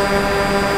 Música